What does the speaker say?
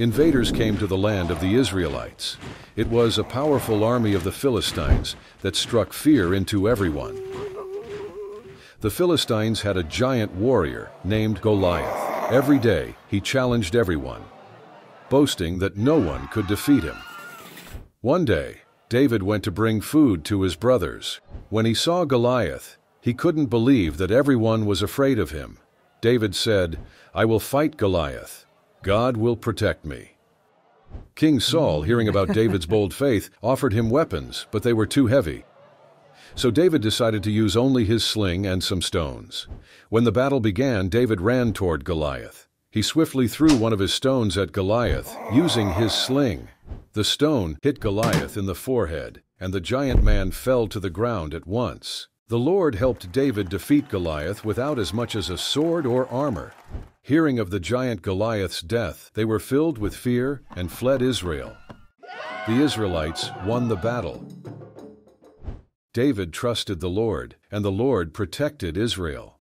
invaders came to the land of the Israelites. It was a powerful army of the Philistines that struck fear into everyone. The Philistines had a giant warrior named Goliath. Every day, he challenged everyone, boasting that no one could defeat him. One day, David went to bring food to his brothers. When he saw Goliath, he couldn't believe that everyone was afraid of him. David said, I will fight Goliath. God will protect me. King Saul, hearing about David's bold faith, offered him weapons, but they were too heavy. So David decided to use only his sling and some stones. When the battle began, David ran toward Goliath. He swiftly threw one of his stones at Goliath, using his sling. The stone hit Goliath in the forehead, and the giant man fell to the ground at once. The Lord helped David defeat Goliath without as much as a sword or armor. Hearing of the giant Goliath's death, they were filled with fear and fled Israel. The Israelites won the battle. David trusted the Lord, and the Lord protected Israel.